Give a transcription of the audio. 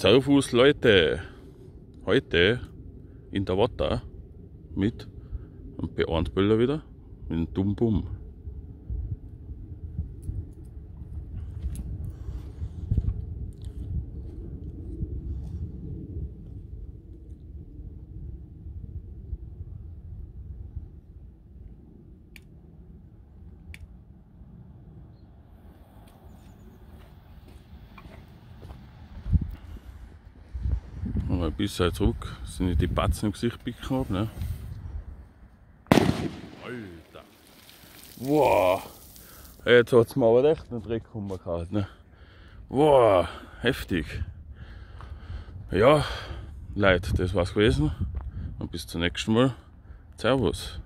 Servus Leute, heute in der Watter mit einem Beantböller wieder, mit einem Dumbum. Und ein bisschen zurück sind die Batzen im Gesicht bekommen. Ne? Alter! Wow! Jetzt hat es mir aber echt einen Dreck rumgehauen. Ne? Wow! Heftig! Ja, Leute, das war's gewesen. Und bis zum nächsten Mal. Servus!